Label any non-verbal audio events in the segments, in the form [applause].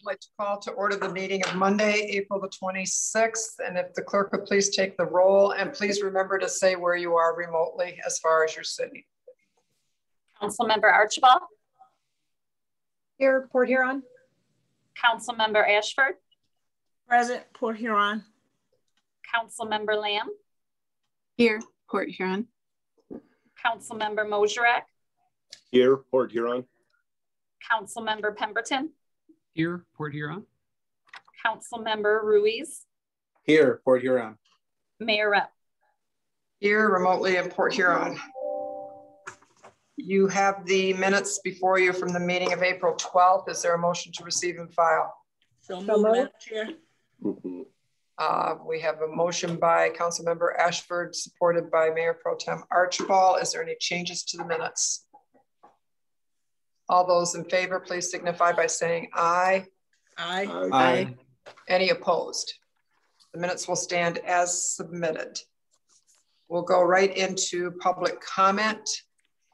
I'd like to call to order the meeting of Monday, April the 26th. And if the clerk would please take the roll and please remember to say where you are remotely as far as your city. Councilmember Archibald. Here, Port Huron. Councilmember Ashford. Present, Port Huron. Councilmember Lamb. Here, Port Huron. Councilmember Mosier. Here, Port Huron. Councilmember Pemberton. Here, Port Huron. Councilmember Ruiz. Here, Port Huron. Mayor Repp. Here, remotely in Port Huron. You have the minutes before you from the meeting of April 12th. Is there a motion to receive and file? So moved, Chair. Uh, we have a motion by Councilmember Ashford, supported by Mayor Pro Tem Archibald. Is there any changes to the minutes? All those in favor, please signify by saying aye. Aye. Aye. Any opposed? The minutes will stand as submitted. We'll go right into public comment.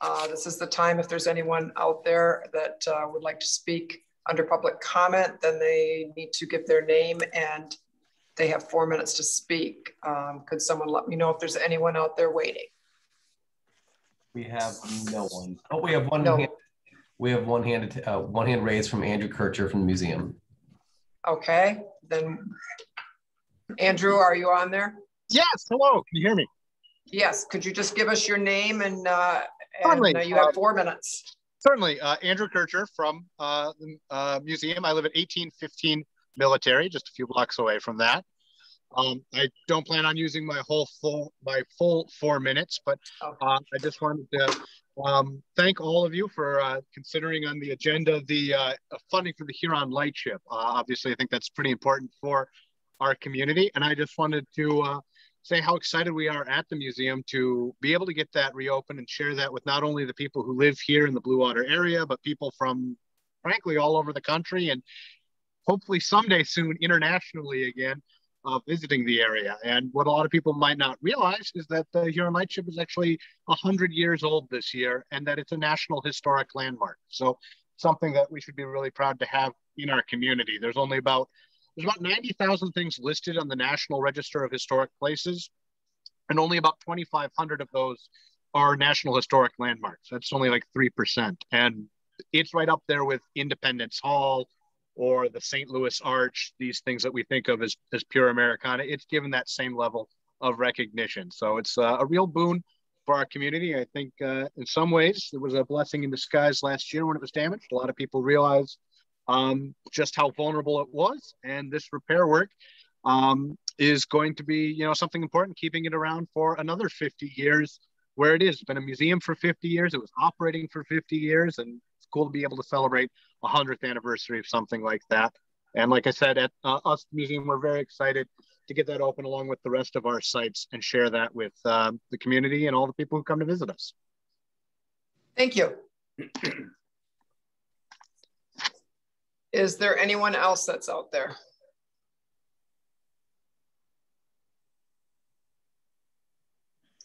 Uh, this is the time if there's anyone out there that uh, would like to speak under public comment, then they need to give their name and they have four minutes to speak. Um, could someone let me know if there's anyone out there waiting? We have no one. Oh, we have one. No. Hand, we have one hand. Uh, one hand raised from Andrew Kircher from the museum. Okay, then Andrew, are you on there? Yes, hello, can you hear me? Yes, could you just give us your name and, uh, and Certainly. uh, you have four minutes. Certainly, uh, Andrew Kircher from uh, the uh, museum. I live at 1815 Military, just a few blocks away from that. Um, I don't plan on using my whole full my full four minutes, but uh, I just wanted to um, thank all of you for uh, considering on the agenda the uh, funding for the Huron Lightship. Uh, obviously, I think that's pretty important for our community, and I just wanted to uh, say how excited we are at the museum to be able to get that reopened and share that with not only the people who live here in the Blue Water area, but people from, frankly, all over the country and hopefully someday soon internationally again, uh, visiting the area. And what a lot of people might not realize is that the Huron Lightship is actually 100 years old this year and that it's a National Historic Landmark. So something that we should be really proud to have in our community. There's only about there's about 90,000 things listed on the National Register of Historic Places, and only about 2,500 of those are National Historic Landmarks. That's only like 3%. And it's right up there with Independence Hall or the St. Louis Arch, these things that we think of as, as pure Americana. It's given that same level of recognition. So it's uh, a real boon for our community. I think uh, in some ways it was a blessing in disguise last year when it was damaged. A lot of people realized um, just how vulnerable it was. And this repair work um, is going to be, you know, something important, keeping it around for another 50 years where it is. It's been a museum for 50 years. It was operating for 50 years. And it's cool to be able to celebrate 100th anniversary of something like that. And like I said, at uh, us museum, we're very excited to get that open along with the rest of our sites and share that with um, the community and all the people who come to visit us. Thank you. Is there anyone else that's out there?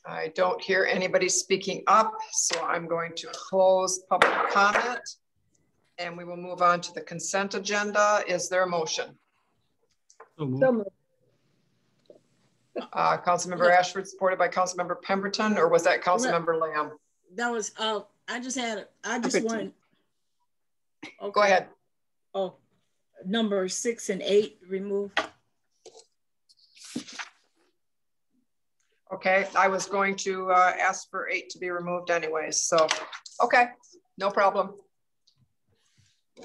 I don't hear anybody speaking up, so I'm going to close public comment and we will move on to the consent agenda. Is there a motion? So moved. Uh, Councilmember Ashford, supported by Councilmember Pemberton, or was that Councilmember Lamb? That was, uh, I just had, I just Pemberton. want. Okay. Go ahead. Oh, number six and eight removed. Okay, I was going to uh, ask for eight to be removed anyways, so, okay, no problem.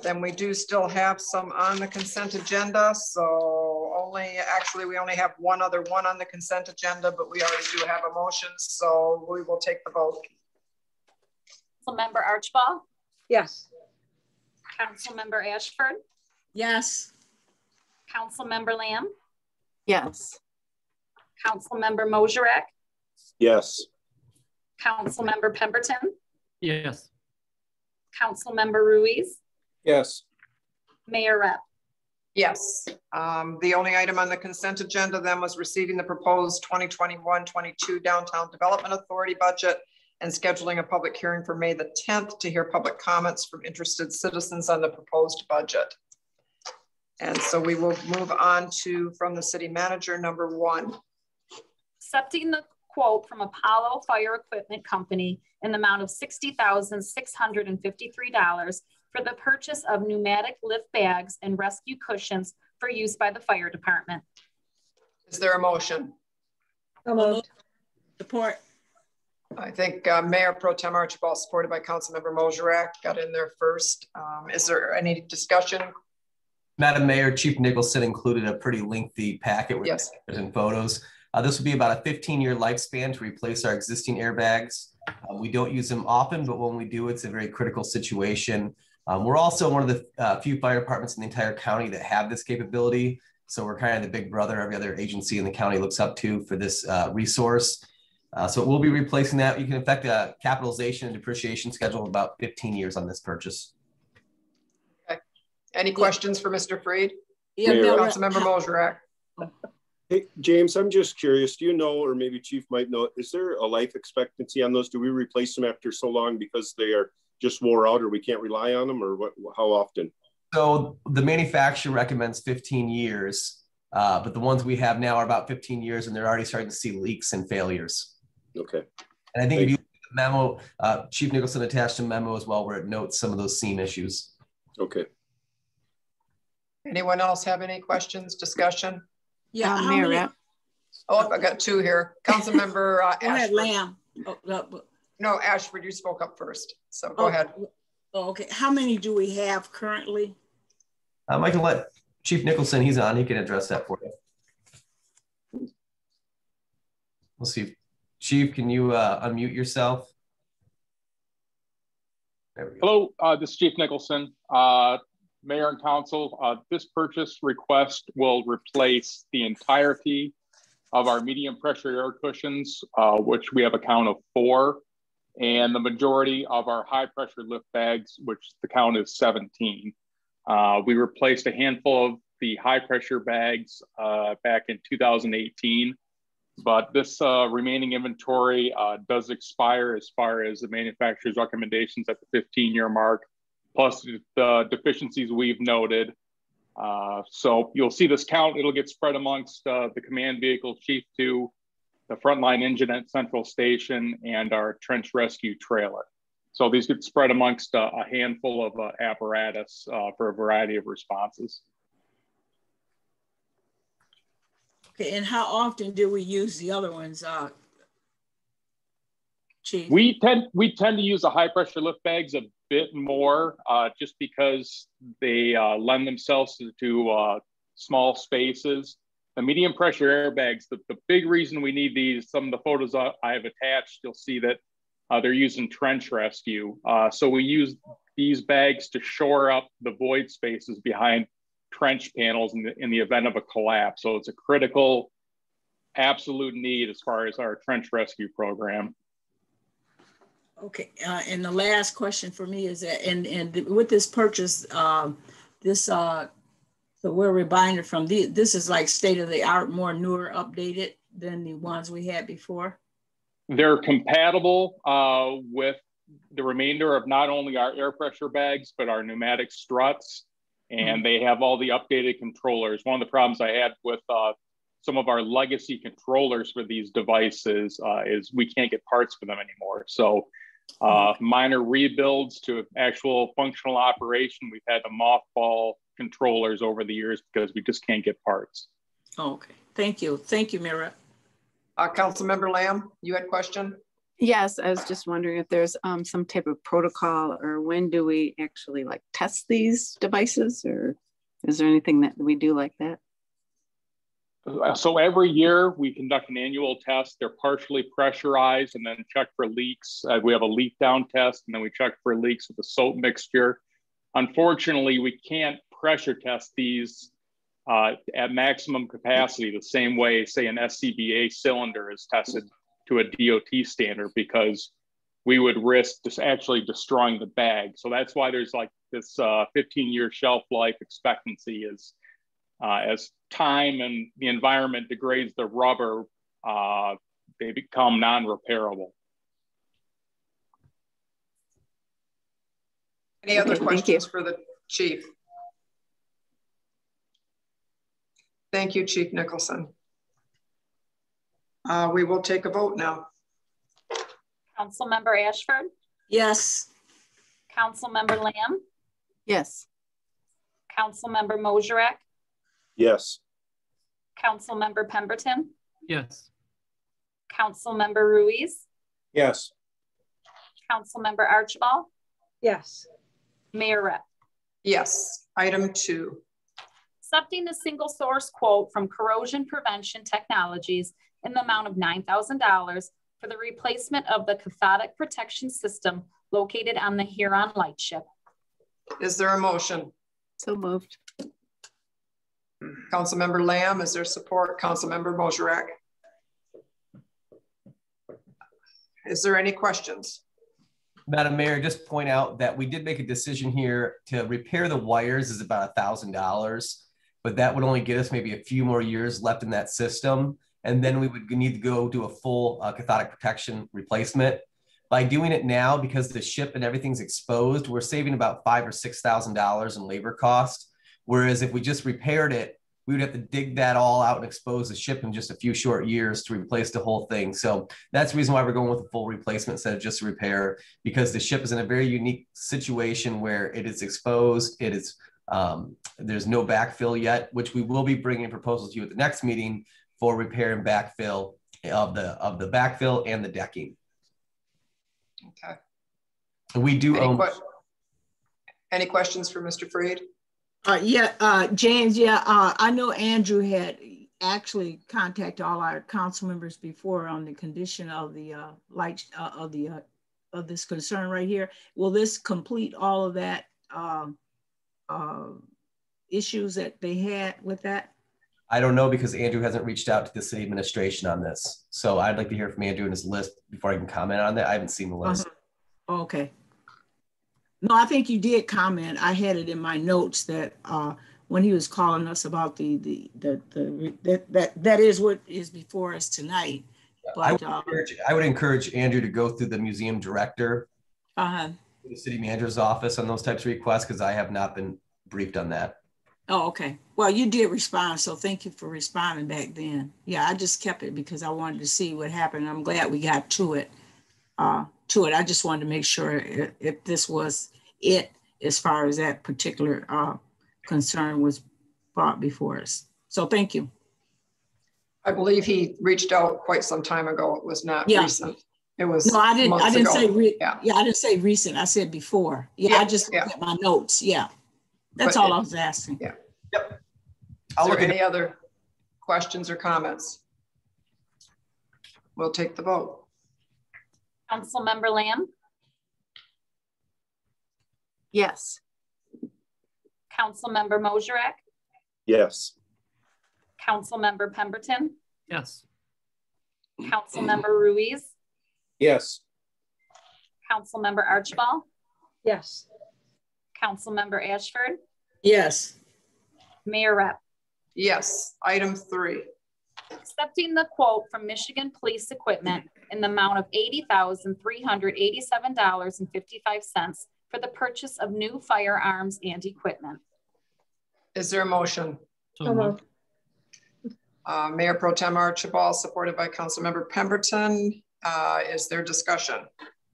Then we do still have some on the consent agenda, so only, actually, we only have one other one on the consent agenda, but we already do have a motion, so we will take the vote. Councilmember Archibald. Yes. Councilmember Ashford. Yes. Councilmember Lamb. Yes. Councilmember Mosier. Yes. Councilmember Pemberton. Yes. Councilmember Ruiz. Yes. Mayor Repp. Yes, um, the only item on the consent agenda then was receiving the proposed 2021-22 Downtown Development Authority budget and scheduling a public hearing for May the 10th to hear public comments from interested citizens on the proposed budget. And so we will move on to, from the city manager, number one. Accepting the quote from Apollo Fire Equipment Company in the amount of $60,653 for the purchase of pneumatic lift bags and rescue cushions for use by the fire department. Is there a motion? So moved. Support. I think uh, Mayor Pro Tem Archibald, supported by Councilmember Mosherak, got in there first. Um, is there any discussion? Madam Mayor, Chief Nicholson included a pretty lengthy packet with Yes. pictures and photos. Uh, this will be about a 15-year lifespan to replace our existing airbags. Uh, we don't use them often, but when we do, it's a very critical situation. Um, we're also one of the uh, few fire departments in the entire county that have this capability. So we're kind of the big brother every other agency in the county looks up to for this uh, resource. Uh, so we'll be replacing that. You can affect a capitalization and depreciation schedule of about 15 years on this purchase. Any questions for Mr. Freed? Yeah, Mayor. Mayor, Councilmember Mosherak? Hey, James, I'm just curious, do you know, or maybe Chief might know, is there a life expectancy on those? Do we replace them after so long because they are just wore out or we can't rely on them or what, how often? So the manufacturer recommends 15 years, uh, but the ones we have now are about 15 years and they're already starting to see leaks and failures. Okay, And I think if you the memo, uh, Chief Nicholson attached a memo as well where it notes some of those seam issues. okay. Anyone else have any questions, discussion? yeah, Uh, how Mayor Oh, I've got two here. Councilmember uh, Go ahead, Ashford. Lamb. Oh, no, No, Ashford, you spoke up first. So go oh, ahead. oh, Okay, how many do we have currently? Um, I can let Chief Nicholson, he's on, he can address that for you. We'll see. Chief, can you uh, unmute yourself? There we go. Hello, uh, this is Chief Nicholson. Uh, Mayor and Council, uh, this purchase request will replace the entirety of our medium pressure air cushions, uh, which we have a count of four, and the majority of our high pressure lift bags, which the count is 17. Uh, we replaced a handful of the high pressure bags uh, back in 2018 but this uh, remaining inventory uh, does expire as far as the manufacturer's recommendations at the 15 year mark, plus the deficiencies we've noted. Uh, so you'll see this count, it'll get spread amongst uh, the command vehicle chief two, the frontline engine at central station and our trench rescue trailer. So these get spread amongst uh, a handful of uh, apparatus uh, for a variety of responses. Okay, and how often do we use the other ones, uh, Chief? We tend we tend to use the high pressure lift bags a bit more, uh, just because they uh, lend themselves to, to uh, small spaces. The medium pressure airbags, the, the big reason we need these, some of the photos I have attached, you'll see that uh, they're using trench rescue. Uh, so we use these bags to shore up the void spaces behind trench panels in the, in the event of a collapse. So it's a critical, absolute need as far as our trench rescue program. Okay, uh, and the last question for me is that, and, and with this purchase, um, this, uh, so where we're buying it from, the, this is like state of the art, more newer, updated than the ones we had before? They're compatible uh, with the remainder of not only our air pressure bags, but our pneumatic struts. And they have all the updated controllers. One of the problems I had with uh, some of our legacy controllers for these devices uh, is we can't get parts for them anymore. So uh, minor rebuilds to actual functional operation. We've had to mothball controllers over the years because we just can't get parts. Oh, Okay, thank you. Thank you, Mira. Uh, Councilmember Lamb, you had a question? yes, I was just wondering if there's um, some type of protocol or when do we actually like test these devices or is there anything that we do like that? Uh, So every year we conduct an annual test. They're partially pressurized and then check for leaks. Uh, we have a leak down test and then we check for leaks with the soap mixture. Unfortunately, we can't pressure test these uh, at maximum capacity the same way, say, an SCBA cylinder is tested to a DOT standard because we would risk just actually destroying the bag. So that's why there's like this uh, 15 year shelf life expectancy is uh, as time and the environment degrades the rubber, uh, they become non-repairable. Any other Okay, thank you. questions for the chief? Thank you, Chief Nicholson. Uh, we will take a vote now. Councilmember Ashford, Yes. Councilmember Lamb, Yes. Councilmember Mosierek, Yes. Councilmember Pemberton, Yes. Councilmember Ruiz, Yes. Councilmember Archibald, Yes. Mayor Repp. Yes. Item two. Accepting the single source quote from Corrosion Prevention Technologies in the amount of $9,000 for the replacement of the cathodic protection system located on the Huron Lightship. Is there a motion? So moved. Councilmember Lamb, is there support? Councilmember Mosherek? Is there any questions? Madam Mayor, just point out that we did make a decision here to repair the wires is about a thousand dollars, but that would only get us maybe a few more years left in that system. And then we would need to go do a full uh, cathodic protection replacement. By doing it now, because the ship and everything's exposed, we're saving about five or six thousand dollars in labor cost. Whereas if we just repaired it, we would have to dig that all out and expose the ship in just a few short years to replace the whole thing. So that's the reason why we're going with a full replacement instead of just a repair, because the ship is in a very unique situation where it is exposed. It is um, there's no backfill yet, which we will be bringing proposals to you at the next meeting for repair and backfill of the of the backfill and the decking. Okay. We do Any, own. que any questions for Mr. Freed? Uh, yeah, uh, James, yeah, uh, I know Andrew had actually contacted all our council members before on the condition of the, uh, light, uh, of the, uh, of this concern right here. Will this complete all of that, um, uh, issues that they had with that? I don't know because Andrew hasn't reached out to the city administration on this. So I'd like to hear from Andrew and his list before I can comment on that. I haven't seen the list. Uh-huh. Okay. No, I think you did comment. I had it in my notes that uh, when he was calling us about the the the, the that, that that is what is before us tonight. I, would uh, encourage, I would encourage Andrew to go through the museum director, uh, the city manager's office on those types of requests because I have not been briefed on that. oh, okay. Well, you did respond, so thank you for responding back then. Yeah, I just kept it because I wanted to see what happened. I'm glad we got to it. Uh, to it. I just wanted to make sure if, if this was it as far as that particular uh, concern was brought before us. So thank you. I believe he reached out quite some time ago. It was not Yeah. recent. It was No, I didn't. I didn't ago. say. Re- Yeah. yeah. I didn't say recent. I said before. Yeah, Yeah, I just yeah. at my notes. Yeah, that's But all it- I was asking. Yeah. I'll Is look there at any other questions or comments? We'll take the vote. Councilmember Lamb, Yes. Councilmember Mosierek, Yes. Councilmember Pemberton, Yes. Councilmember Ruiz, Yes. Councilmember Archibald, Yes. Councilmember Ashford, Yes. Mayor Repp. Yes. Item three. accepting the quote from Michigan Police Equipment in the amount of eighty thousand three hundred eighty-seven dollars and fifty-five cents for the purchase of new firearms and equipment. Is there a motion? So So moved. moved. Uh, Mayor Pro Tem Archibald, supported by Councilmember Pemberton. Uh, is there discussion?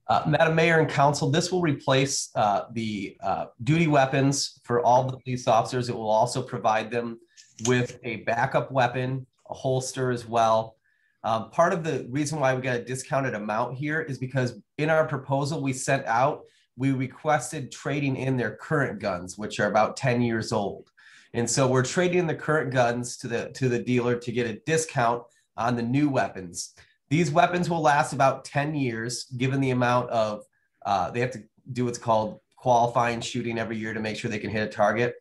Uh, Madam Mayor and Council, this will replace uh, the uh, duty weapons for all the police officers. It will also provide them with a backup weapon, a holster as well. Um, part of the reason why we got a discounted amount here is because in our proposal we sent out, we requested trading in their current guns, which are about 10 years old. And so we're trading the current guns to the to the dealer to get a discount on the new weapons. These weapons will last about 10 years, given the amount of, uh, they have to do what's called qualifying shooting every year to make sure they can hit a target.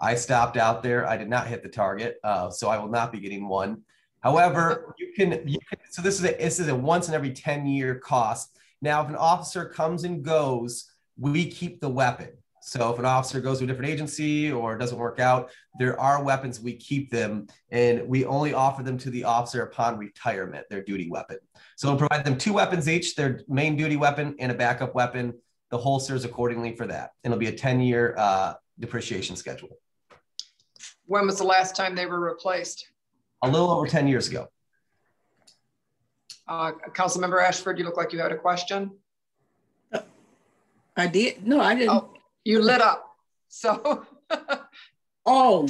I stopped out there. I did not hit the target, uh, so I will not be getting one. However, you can, you can so this is a this is a once in every 10 year cost. Now, if an officer comes and goes, we keep the weapon. So if an officer goes to a different agency or it doesn't work out, there are weapons, we keep them, and we only offer them to the officer upon retirement, their duty weapon. So we'll provide them two weapons each, their main duty weapon and a backup weapon, the holsters accordingly for that. And it'll be a 10-year uh, depreciation schedule. When was the last time they were replaced? A little over 10 years ago. Uh, Councilmember Ashford, you look like you had a question. I did, no, I didn't. Oh, you lit up. So, [laughs] Oh,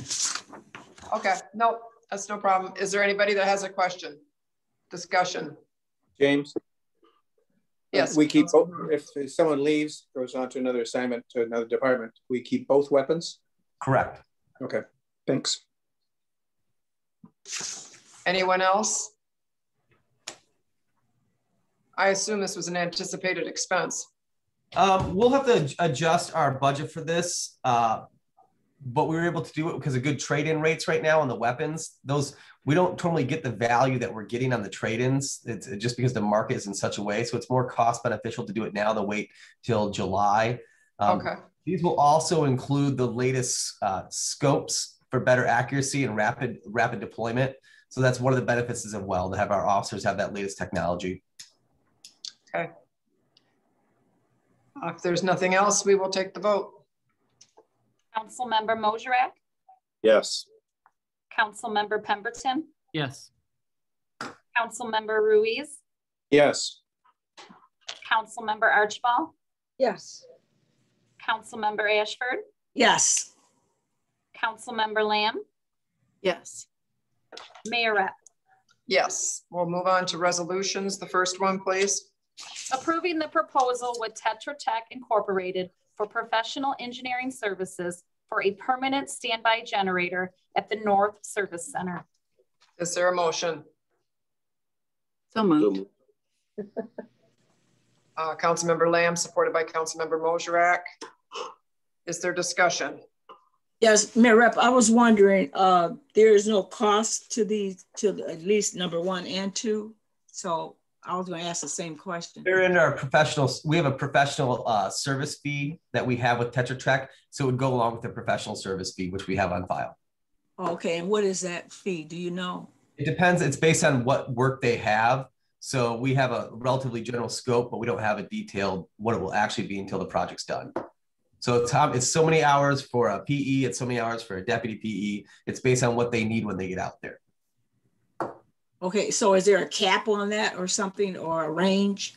okay, no, that's no problem. Is there anybody that has a question? Discussion? James? Yes. We keep, both- if if someone leaves, goes on to another assignment to another department, we keep both weapons? Correct. Okay, thanks. Anyone else? I assume this was an anticipated expense. Um, we'll have to adjust our budget for this. Uh, but we were able to do it because of good trade-in rates right now on the weapons. Those we don't totally get the value that we're getting on the trade-ins. It's just because the market is in such a way. So it's more cost beneficial to do it now than wait till July. Um, Okay, These will also include the latest uh, scopes for better accuracy and rapid rapid deployment. So that's one of the benefits as well to have our officers have that latest technology. Uh, if there's nothing else, we will take the vote. Councilmember Mojrek, Yes. Councilmember Pemberton, Yes. Councilmember Ruiz, Yes, Councilmember Archibald, yes, Councilmember Ashford, yes, Councilmember Lamb, Yes. Mayor Repp. Yes, we'll move on to resolutions. The first one, please. Approving the proposal with Tetra Tech Incorporated for professional engineering services for a permanent standby generator at the North Service Center. Is there a motion? So moved. Uh, Councilmember Lamb, supported by Councilmember Mojrek. Is there discussion? yes, Mayor Repp, I was wondering, uh, there is no cost to these, to at least number one and two. So I was gonna ask the same question. They're in our professional, we have a professional uh, service fee that we have with Tetra Tech. So it would go along with the professional service fee, which we have on file. Okay, and what is that fee? Do you know? It depends. It's based on what work they have. So we have a relatively general scope, but we don't have a detailed what it will actually be until the project's done. So it's, it's so many hours for a PE, it's so many hours for a deputy PE. It's based on what they need when they get out there. Okay, so is there a cap on that or something or a range?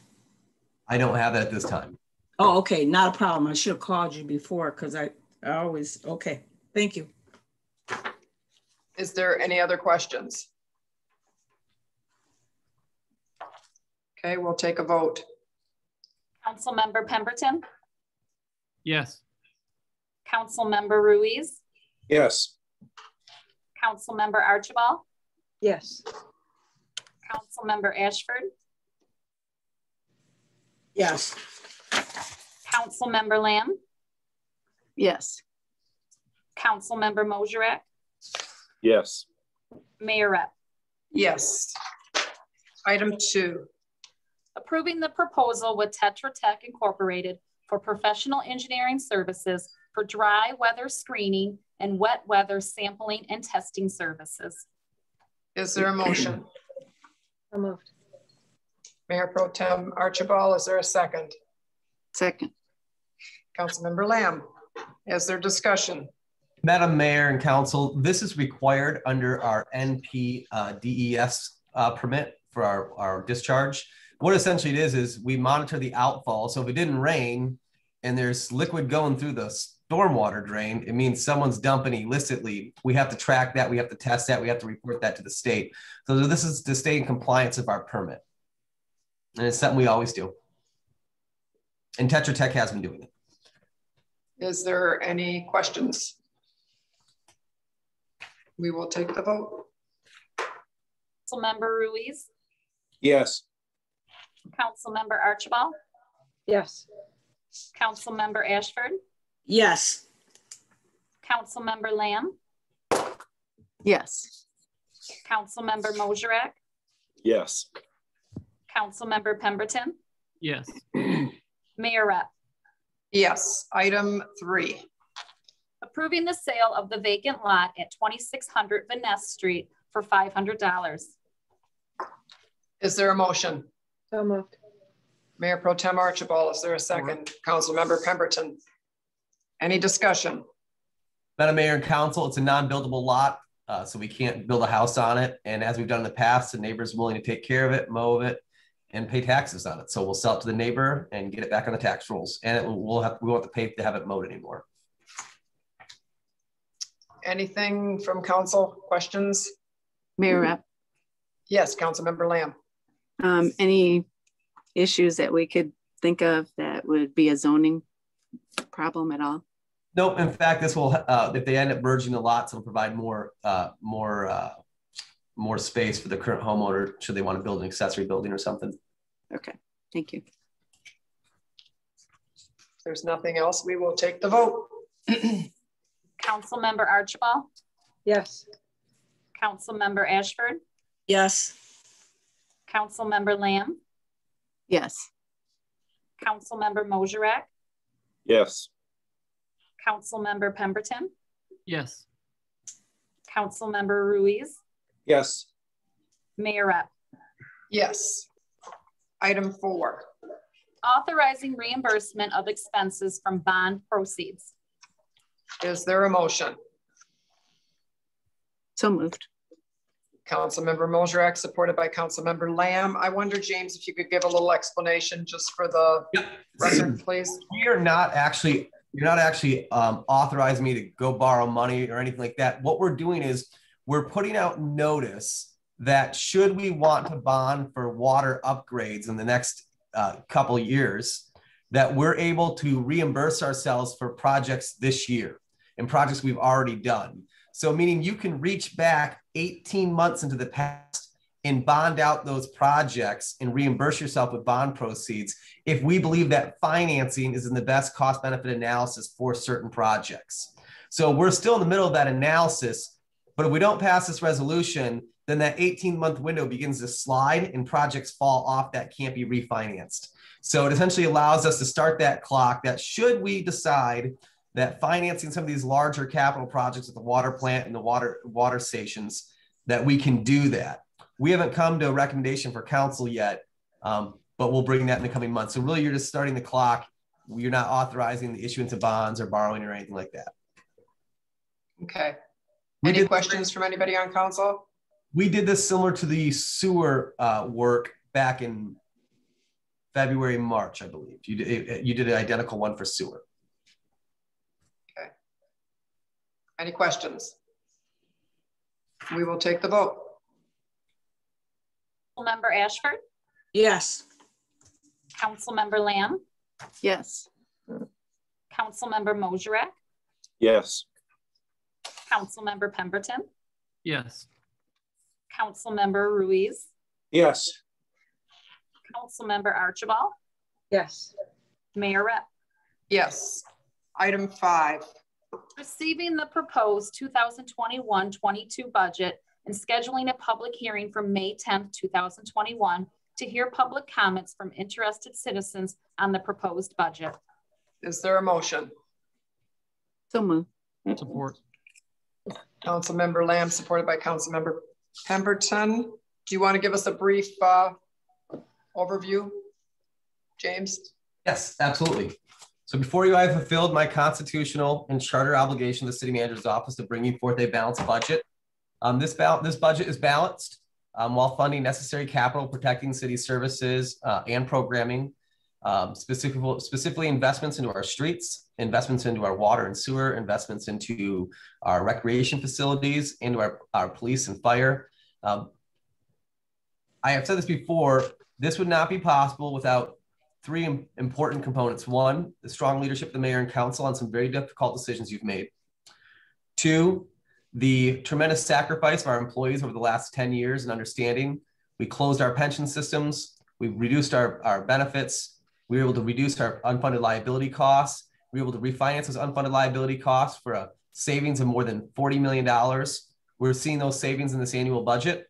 I don't have that at this time. Oh, okay, not a problem. I should have called you before because I, I always, okay, thank you. Is there any other questions? Okay, we'll take a vote. Councilmember Pemberton, Yes. Councilmember Ruiz, yes, Councilmember Archibald, yes, Councilmember Ashford, Yes, Councilmember Lamb, Yes. Councilmember Mojrek, Yes. Mayor Repp. Yes. Item two, approving the proposal with Tetra Tech Incorporated for professional engineering services for dry weather screening and wet weather sampling and testing services. is there a motion? So moved, Mayor Pro Tem Archibald, is there a second? Second. Councilmember Lamb, is there discussion? Madam Mayor and Council, this is required under our NP uh, DES uh, permit for our, our discharge. What essentially it is, is we monitor the outfall. So if it didn't rain and there's liquid going through the stormwater drain, it means someone's dumping illicitly. We have to track that. We have to test that. We have to report that to the state. So this is to stay in compliance of our permit. And it's something we always do. And Tetra Tech has been doing it. Is there any questions? We will take the vote. Councilmember Ruiz, yes, Councilmember Archibald, yes, Councilmember Ashford, yes, Councilmember Lamb, Yes. Councilmember Mojrek, Yes. Councilmember Pemberton, Yes. [clears throat] Mayor Repp. Yes, item three, Approving the sale of the vacant lot at 2600 Vanessa Street for $500. is there a motion? so moved, Mayor Pro Tem Archibald, is there a second? Councilmember Pemberton. Any discussion? Madam Mayor and Council, it's a non-buildable lot, uh, so we can't build a house on it. And as we've done in the past, the neighbor's willing to take care of it, mow it, and pay taxes on it. So we'll sell it to the neighbor and get it back on the tax rolls. And it will, we'll have, we won't have to pay to have it mowed anymore. Anything from council? Questions? Mayor Repp, Yes, Councilmember Lamb. um, any issues that we could think of that would be a zoning problem at all? Nope. In fact, this will, uh, if they end up merging the lots, it'll provide more, uh, more, uh, more space for the current homeowner should they want to build an accessory building or something. Okay, thank you. If there's nothing else, we will take the vote. [clears throat] Councilmember Archibald, Yes. Councilmember Ashford, Yes. Councilmember Lamb, Yes, Councilmember Mosherak, Yes. Councilmember Pemberton, Yes. Councilmember Ruiz, Yes. Mayor Repp. Yes. Item four. Authorizing reimbursement of expenses from bond proceeds. Is there a motion? so moved. Councilmember Mosrak, supported by Councilmember Lamb. I wonder, James, if you could give a little explanation just for the record, please. We are not actually, you're not actually um, authorizing me to go borrow money or anything like that. What we're doing is we're putting out notice that should we want to bond for water upgrades in the next uh, couple years, that we're able to reimburse ourselves for projects this year and projects we've already done. So, meaning you can reach back 18 months into the past and bond out those projects and reimburse yourself with bond proceeds if we believe that financing is in the best cost benefit analysis for certain projects. So, we're still in the middle of that analysis, but if we don't pass this resolution, then that 18 month window begins to slide and projects fall off that can't be refinanced. So it essentially allows us to start that clock that should we decide that financing some of these larger capital projects at the water plant and the water water stations that we can do that. We haven't come to a recommendation for council yet, um, but we'll bring that in the coming months. So really, you're just starting the clock. You're not authorizing the issuance of bonds or borrowing or anything like that. Okay. We Any did- questions from anybody on council? We did this similar to the sewer uh, work back in February, March, I believe. You did, you did an identical one for sewer. Okay. Any questions? We will take the vote. Councilmember Ashford, Yes. Councilmember Lamb, Yes, Councilmember Mosherak, Yes. Councilmember Pemberton, Yes. Councilmember Ruiz, Yes. Councilmember Archibald, Yes. Mayor Repp. Yes. Item five. Receiving the proposed 2021-22 budget and scheduling a public hearing for May 10th, 2021 to hear public comments from interested citizens on the proposed budget. Is there a motion? so moved. Support. Councilmember Lamb, supported by Councilmember Pemberton. Do you want to give us a brief uh, overview? James? Yes, absolutely. So before you, I have fulfilled my constitutional and charter obligation to the city manager's office to bring you forth a balanced budget. Um, this, this budget is balanced um, while funding necessary capital, protecting city services uh, and programming, um, specifically, specifically investments into our streets, investments into our water and sewer, investments into our recreation facilities, into our, our police and fire. Um, I have said this before, this would not be possible without three important components. One, the strong leadership of the mayor and council on some very difficult decisions you've made. Two, the tremendous sacrifice of our employees over the last 10 years and understanding. We closed our pension systems, we reduced our, our benefits, we were able to reduce our unfunded liability costs, we were able to refinance those unfunded liability costs for a savings of more than $40 million. We're seeing those savings in this annual budget.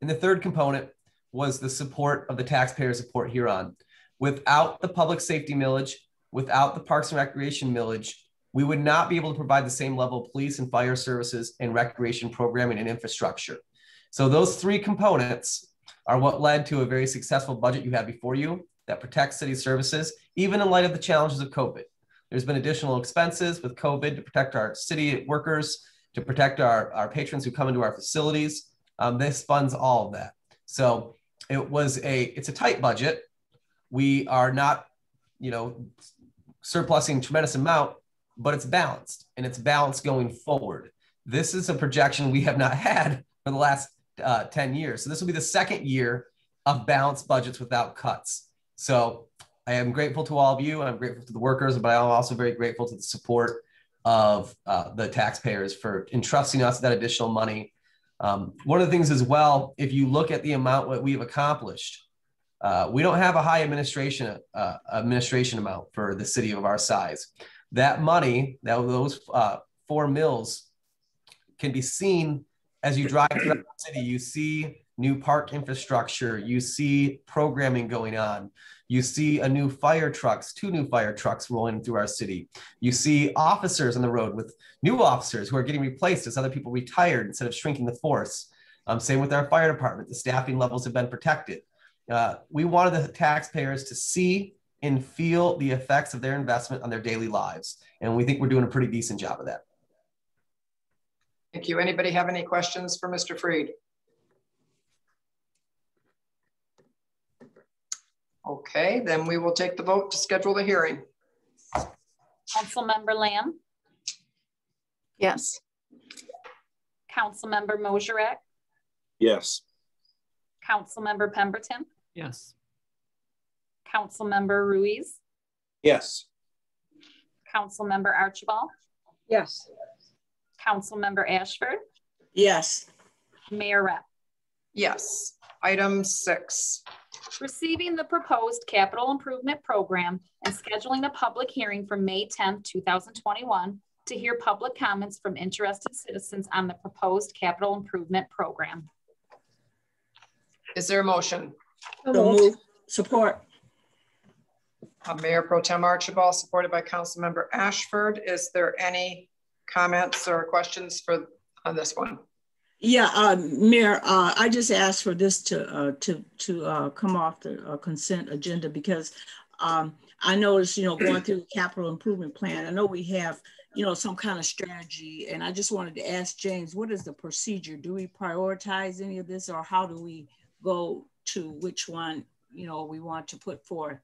And the third component was the support of the taxpayer support Huron. Without the public safety millage, without the parks and recreation millage, we would not be able to provide the same level of police and fire services and recreation programming and infrastructure. So those three components are what led to a very successful budget you have before you that protects city services, even in light of the challenges of COVID. There's been additional expenses with COVID to protect our city workers, to protect our, our patrons who come into our facilities. Um, this funds all of that. So it was a, it's a tight budget. We are not, you know, surplusing tremendous amount, but it's balanced and it's balanced going forward. This is a projection we have not [laughs] had for the last uh, 10 years. So this will be the second year of balanced budgets without cuts. So I am grateful to all of you. I'm grateful to the workers, but I'm also very grateful to the support of uh, the taxpayers for entrusting us that additional money. Um, one of the things as well, if you look at the amount what we've accomplished, uh, we don't have a high administration uh, administration amount for the city of our size. That money, that those uh, four mills, can be seen as you drive through the city. You see new park infrastructure. You see programming going on. You see a new fire trucks, two new fire trucks rolling through our city. You see officers on the road with new officers who are getting replaced as other people retired instead of shrinking the force. Um, same with our fire department. The staffing levels have been protected. Uh, we wanted the taxpayers to see and feel the effects of their investment on their daily lives. And we think we're doing a pretty decent job of that. Thank you. Anybody have any questions for Mr. Freed? Okay, then we will take the vote to schedule the hearing. Councilmember Lamb, Yes. Councilmember Mosharek, Yes. Councilmember Pemberton, Yes. Councilmember Ruiz, Yes. Councilmember Archibald, Yes. Councilmember Ashford, Yes. Mayor Repp. Yes. Item six. Receiving the proposed capital improvement program and scheduling a public hearing for May 10th, 2021 to hear public comments from interested citizens on the proposed capital improvement program. Is there a motion? So So moved. move. Support. Uh, Mayor Pro Tem Archibald, supported by Councilmember Ashford. Is there any comments or questions for on this one? Yeah, uh, Mayor, uh, I just asked for this to, uh, to, to, uh, come off the uh, consent agenda because, um, I noticed, you know, going through the capital improvement plan, I know we have, you know, some kind of strategy. And I just wanted to ask James, what is the procedure? Do we prioritize any of this or how do we go to which one, you know, we want to put forth?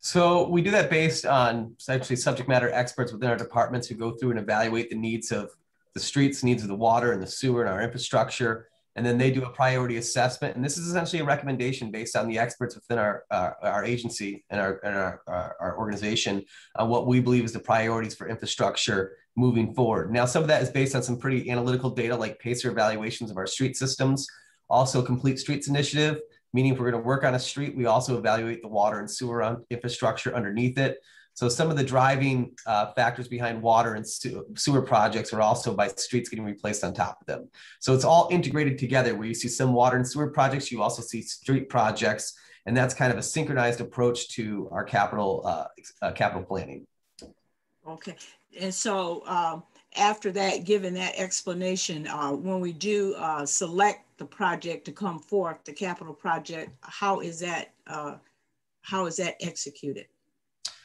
So we do that based on essentially subject matter experts within our departments who go through and evaluate the needs of the streets, needs of the water and the sewer and our infrastructure. And then they do a priority assessment. And this is essentially a recommendation based on the experts within our, our, our agency and, our, and our, our, our organization on what we believe is the priorities for infrastructure moving forward. Now, some of that is based on some pretty analytical data like PASER evaluations of our street systems, also Complete Streets Initiative, meaning if we're going to work on a street, we also evaluate the water and sewer infrastructure underneath it. So some of the driving uh, factors behind water and sewer projects are also by streets getting replaced on top of them. So it's all integrated together where you see some water and sewer projects, you also see street projects, and that's kind of a synchronized approach to our capital uh, uh, capital planning. Okay, and so um, after that, given that explanation, uh, when we do uh, select the project to come forth, the capital project, how is that uh, how is that executed?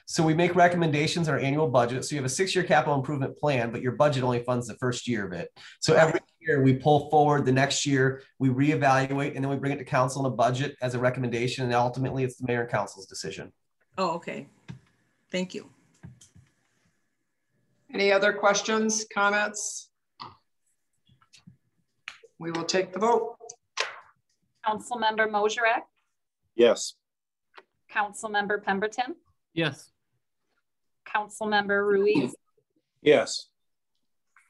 So we make recommendations in our annual budget. So you have a six-year capital improvement plan, but your budget only funds the first year of it. So every year we pull forward the next year, we reevaluate, and then we bring it to council in a budget as a recommendation. And ultimately it's the mayor and council's decision. Oh, okay. Thank you. Any other questions, comments? We will take the vote. Councilmember Mosharek, Yes. Councilmember Pemberton, Yes. Councilmember Ruiz, Yes.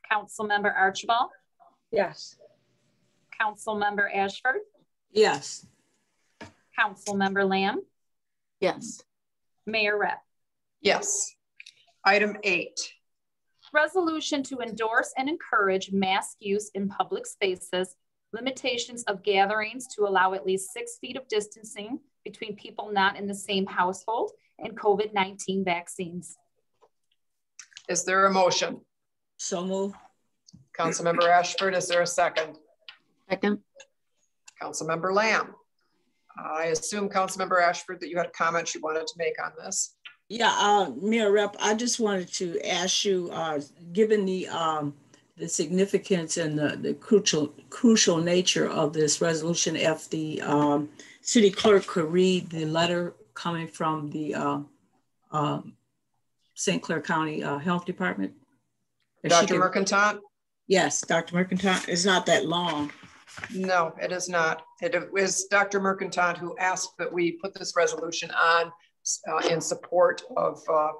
Councilmember Archibald, Yes. Councilmember Ashford, Yes. Councilmember Lamb, Yes. Mayor Repp. Yes. Item eight. Resolution to endorse and encourage mask use in public spaces, limitations of gatherings to allow at least six feet of distancing between people not in the same household, and COVID-19 vaccines. Is there a motion? So move. Councilmember Ashford, is there a second? Second. Councilmember Lamb. I assume Councilmember Ashford that you had comments you wanted to make on this. Yeah, uh, Mayor Repp, I just wanted to ask you, uh, given the, um, the significance and the, the crucial, crucial nature of this resolution, if the, um, city clerk could read the letter coming from the, uh, um, St. Clair County, uh, Health Department. If Dr. Mercatante? Yes, Dr. Mercatante, it's not that long. No, it is not. It was Dr. Mercatante who asked that we put this resolution on in support of, uh,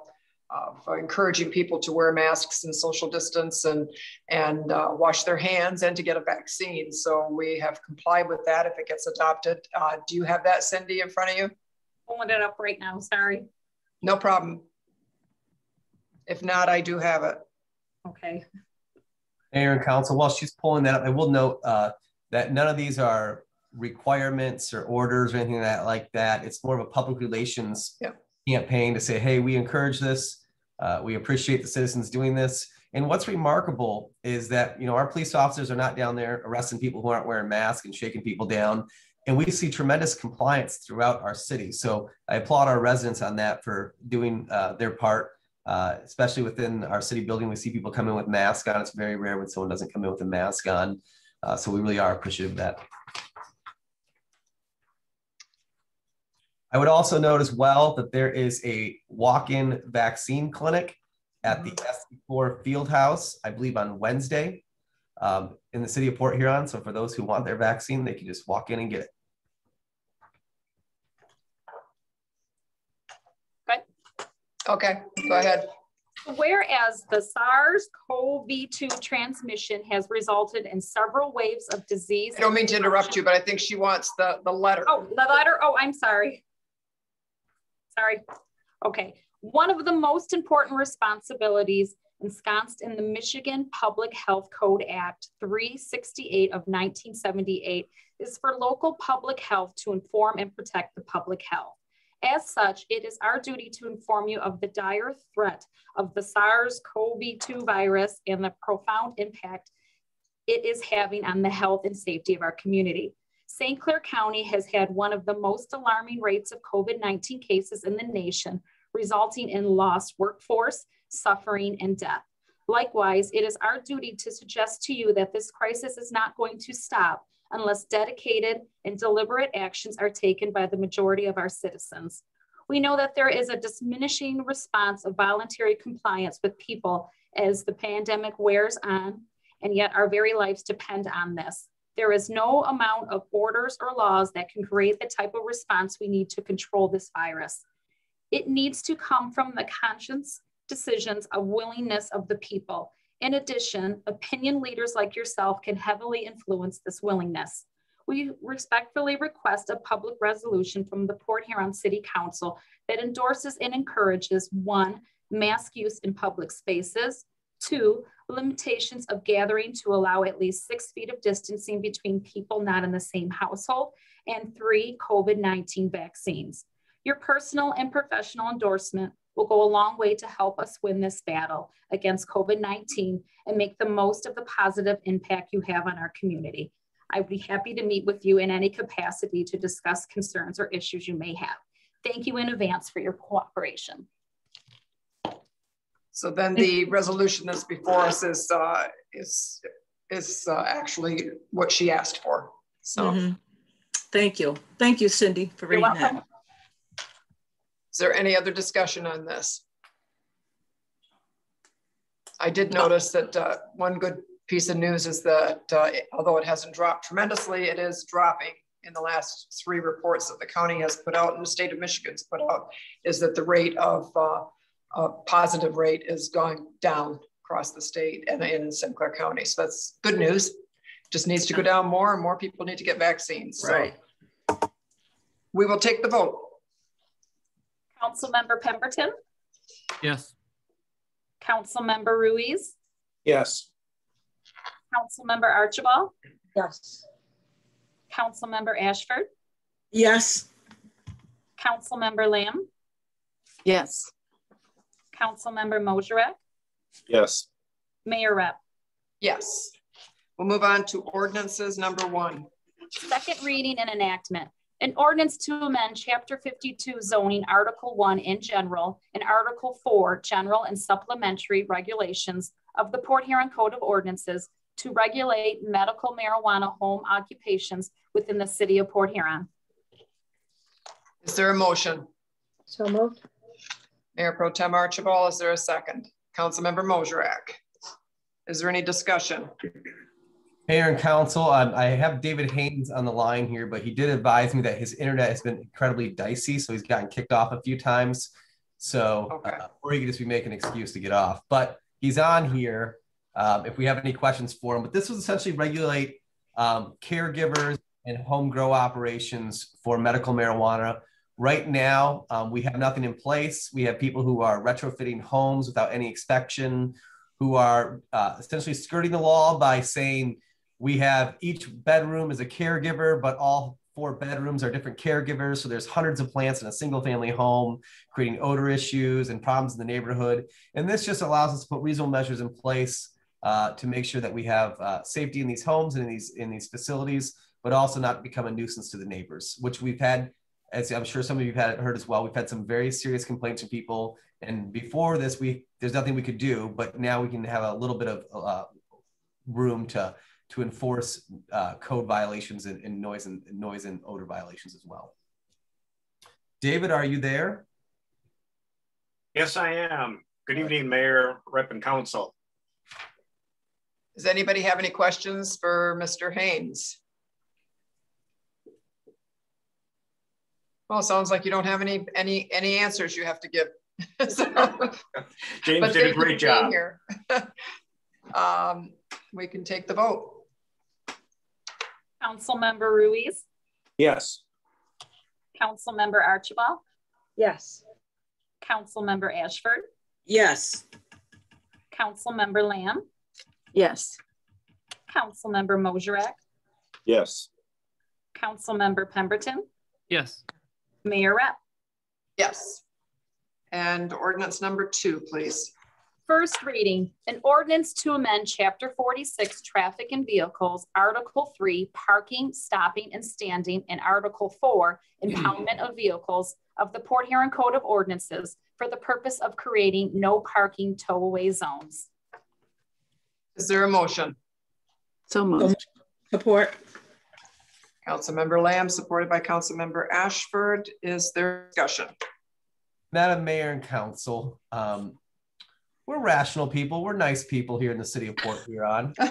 of encouraging people to wear masks and social distance and, and uh, wash their hands and to get a vaccine. So we have complied with that if it gets adopted. Uh, do you have that, Cindy, in front of you? Pulling it up right now, sorry. No problem. If not, I do have it. Okay. Mayor and council, while she's pulling that up, I will note uh, that none of these are requirements or orders or anything that like that. It's more of a public relations Yeah. campaign to say, hey, we encourage this. Uh, we appreciate the citizens doing this. And what's remarkable is that you know our police officers are not down there arresting people who aren't wearing masks and shaking people down. And we see tremendous compliance throughout our city. So I applaud our residents on that for doing uh, their part. Uh, especially within our city building, we see people come in with masks on. It's very rare when someone doesn't come in with a mask on. Uh, so we really are appreciative of that. I would also note as well that there is a walk-in vaccine clinic at the SC4 Field House, I believe on Wednesday um, in the city of Port Huron. So for those who want their vaccine, they can just walk in and get it. Okay, go ahead. Whereas the SARS-CoV-2 transmission has resulted in several waves of disease. I don't mean to interrupt you, but I think she wants the, the letter. Oh, the letter, oh, I'm sorry. Sorry. Okay. One of the most important responsibilities ensconced in the Michigan Public Health Code Act 368 of 1978 is for local public health to inform and protect the public health. As such, it is our duty to inform you of the dire threat of the SARS-CoV-2 virus and the profound impact it is having on the health and safety of our community. St. Clair County has had one of the most alarming rates of COVID-19 cases in the nation, resulting in lost workforce, suffering, and death. Likewise, it is our duty to suggest to you that this crisis is not going to stop unless dedicated and deliberate actions are taken by the majority of our citizens. We know that there is a diminishing response of voluntary compliance with people as the pandemic wears on, and yet our very lives depend on this. There is no amount of orders or laws that can create the type of response we need to control this virus. It needs to come from the conscience decisions of willingness of the people. In addition, opinion leaders like yourself can heavily influence this willingness. We respectfully request a public resolution from the Port Huron City Council that endorses and encourages one, mask use in public spaces, two, limitations of gathering to allow at least six feet of distancing between people not in the same household, and three, COVID-19 vaccines. Your personal and professional endorsement will go a long way to help us win this battle against COVID-19 and make the most of the positive impact you have on our community. I'd be happy to meet with you in any capacity to discuss concerns or issues you may have. Thank you in advance for your cooperation. So then the resolution that's before us is, uh, is, is uh, actually what she asked for. So Mhm. Thank you. Thank you, Cindy, for You're reading that. welcome. is there any other discussion on this? I did notice that uh, one good piece of news is that uh, although it hasn't dropped tremendously, it is dropping in the last three reports that the county has put out and the state of Michigan's put out, is that the rate of uh, uh, positive rate is going down across the state and in St. Clair County. So that's good news. Just needs to go down more and more people need to get vaccines. So Right. we will take the vote. Councilmember Pemberton, Yes. Councilmember Ruiz, Yes. Councilmember Archibald, Yes. Councilmember Ashford, Yes, Councilmember Lamb, Yes. Councilmember Mosharek, Yes. Mayor Repp. Yes. We'll move on to ordinances number one. Second reading and enactment. An ordinance to amend Chapter 52 zoning, Article 1 in general, and Article 4 general and supplementary regulations of the Port Huron Code of Ordinances to regulate medical marijuana home occupations within the city of Port Huron. Is there a motion? So moved. Mayor Pro Tem Archibald, is there a second? Councilmember Mosrak. Is there any discussion? Mayor and council, um, I have David Haynes on the line here, but he did advise me that his internet has been incredibly dicey, so he's gotten kicked off a few times. So, Okay. uh, or he could just be making an excuse to get off. But he's on here um, if we have any questions for him. But this was essentially regulate um, caregivers and home grow operations for medical marijuana. Right now, um, we have nothing in place. We have people who are retrofitting homes without any inspection, who are uh, essentially skirting the law by saying we have each bedroom is a caregiver, but all four bedrooms are different caregivers. So there's hundreds of plants in a single family home, creating odor issues and problems in the neighborhood. And this just allows us to put reasonable measures in place uh, to make sure that we have uh, safety in these homes and in these in these facilities, but also not become a nuisance to the neighbors, which we've had, as I'm sure some of you have heard as well. We've had some very serious complaints from people, and before this, we there's nothing we could do, but now we can have a little bit of uh, room to to enforce uh, code violations and, and noise and noise and odor violations as well. David, are you there? Yes, I am. Good evening, Mayor, Repp, and Council. Does anybody have any questions for Mr. Haynes? Well, it sounds like you don't have any any any answers you have to give. [laughs] so, James did a great job. Here. [laughs] um, we can take the vote. Councilmember Ruiz, Yes. Councilmember Archibald, Yes. Councilmember Ashford, Yes. Councilmember Lamb, Yes. Councilmember Mosrak, Yes. Councilmember Pemberton, Yes. Mayor Repp. Yes. And ordinance number two, please. First reading, an ordinance to amend chapter 46, traffic and vehicles, article three, parking, stopping and standing, and article four, impoundment of vehicles of the Port Huron Code of Ordinances for the purpose of creating no parking tow-away zones. Is there a motion? So moved. Support. Councilmember Lamb, supported by Councilmember Ashford. Is there discussion? Madam Mayor and Council, um, we're rational people. We're nice people here in the city of Port Huron. [laughs]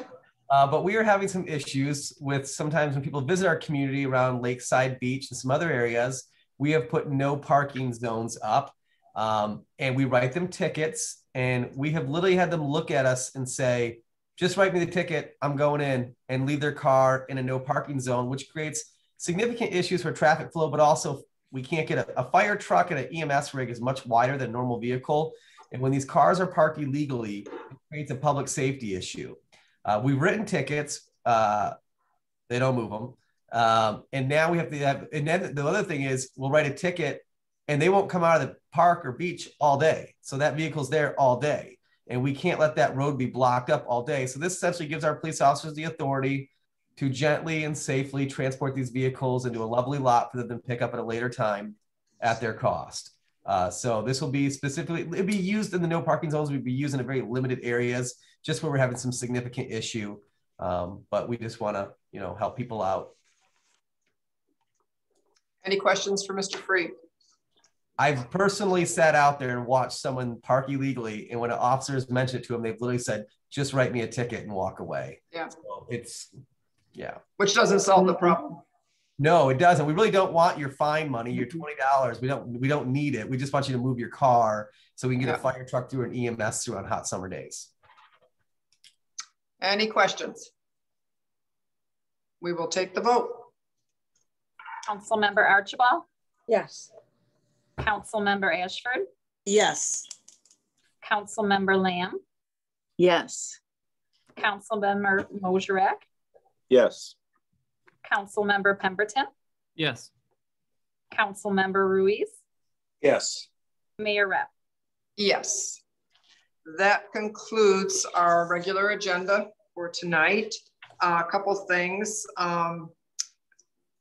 Uh, but we are having some issues with sometimes when people visit our community around Lakeside Beach and some other areas, we have put no parking zones up um, and we write them tickets. And we have literally had them look at us and say, just write me the ticket, I'm going in, and leave their car in a no parking zone, which creates significant issues for traffic flow, but also we can't get a, a fire truck and an EMS rig is much wider than normal vehicle. And when these cars are parked illegally, it creates a public safety issue. Uh, we've written tickets, uh, they don't move them. Um, and now we have to have, and then the other thing is we'll write a ticket and they won't come out of the park or beach all day. So that vehicle's there all day. And we can't let that road be blocked up all day. So this essentially gives our police officers the authority to gently and safely transport these vehicles into a lovely lot for them to pick up at a later time at their cost. Uh, so this will be specifically, it'll be used in the no parking zones. We'd be used in a very limited areas, just where we're having some significant issue. Um, but we just want to, you know, help people out. Any questions for Mr. Freed? I've personally sat out there and watched someone park illegally, and when officers mention it to them, they've literally said, "Just write me a ticket and walk away." Yeah. So it's, yeah. Which doesn't solve the problem. No, it doesn't. We really don't want your fine money, your mm-hmm. twenty dollars. We don't. We don't need it. We just want you to move your car so we can get Yeah. a fire truck through an EMS through on hot summer days. Any questions? We will take the vote. Councilmember Archibald, Yes. Councilmember Ashford, Yes. Councilmember Lamb, Yes. Councilmember Mosrak, Yes. Councilmember Pemberton, Yes. Councilmember Ruiz, Yes. Mayor Repp. Yes. That concludes our regular agenda for tonight. Uh, a couple things. Um,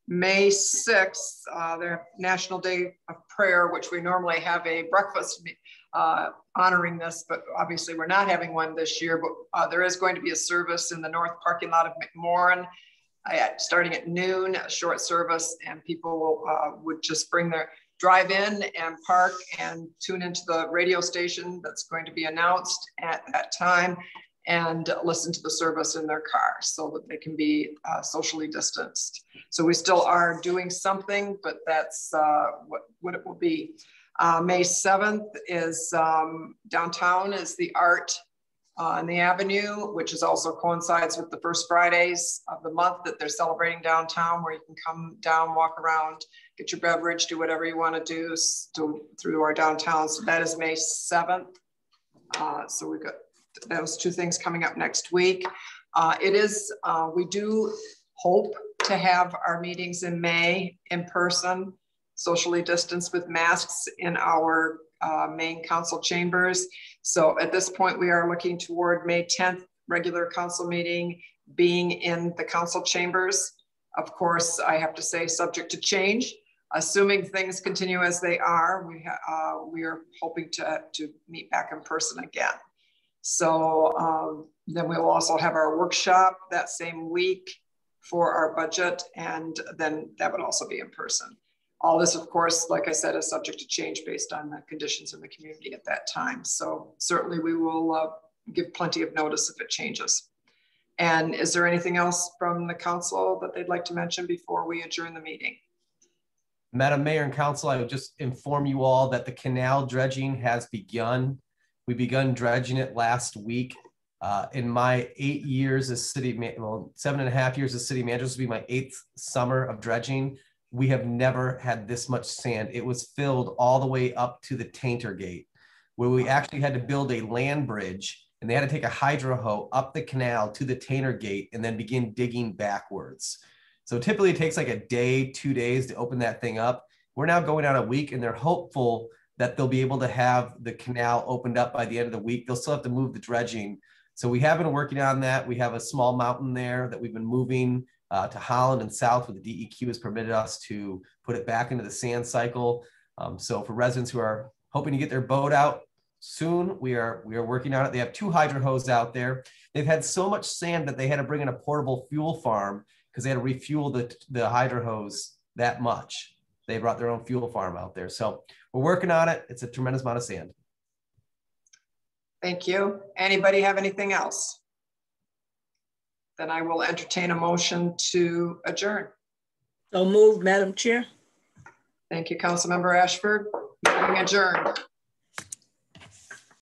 May 6th, uh, their National Day of Prayer, which we normally have a breakfast uh, honoring this, but obviously we're not having one this year, but uh, there is going to be a service in the north parking lot of McMorran at, starting at noon, a short service, and people will, uh, would just bring their drive in and park and tune into the radio station that's going to be announced at that time and listen to the service in their car so that they can be uh, socially distanced. So we still are doing something, but that's uh, what, what it will be. Uh, May 7th is um, downtown is the art on the avenue, which is also coincides with the first Fridays of the month that they're celebrating downtown, where you can come down, walk around, get your beverage, do whatever you want to do through our downtown. So that is May 7th. Uh, so we've got those two things coming up next week. Uh, it is, uh, we do hope to have our meetings in May in person, socially distanced with masks in our uh, main council chambers. So at this point, we are looking toward May 10th, regular council meeting being in the council chambers. Of course, I have to say subject to change. Assuming things continue as they are, we, uh, we are hoping to, to meet back in person again. So um, then we will also have our workshop that same week for our budget, and then that would also be in person. All this, of course, like I said, is subject to change based on the conditions in the community at that time. So certainly we will uh, give plenty of notice if it changes. And is there anything else from the council that they'd like to mention before we adjourn the meeting? Madam Mayor and Council, I would just inform you all that the canal dredging has begun. We begun dredging it last week. Uh, in my eight years as city, well, seven and a half years as city manager, this will be my eighth summer of dredging. We have never had this much sand. It was filled all the way up to the Tainter Gate, where we actually had to build a land bridge and they had to take a hydro hoe up the canal to the Tainter Gate and then begin digging backwards. So typically it takes like a day, two days to open that thing up. We're now going out a week and they're hopeful that they'll be able to have the canal opened up by the end of the week. They'll still have to move the dredging. So we have been working on that. We have a small mountain there that we've been moving uh, to Holland and south where the DEQ has permitted us to put it back into the sand cycle. Um, so for residents who are hoping to get their boat out soon, we are we are working on it. They have two hydro hoses out there. They've had so much sand that they had to bring in a portable fuel farm because they had to refuel the, the hydro hose that much. They brought their own fuel farm out there. So we're working on it. It's a tremendous amount of sand. Thank you. Anybody have anything else? Then I will entertain a motion to adjourn. So moved, Madam Chair. Thank you, Councilmember Ashford. Meeting adjourned.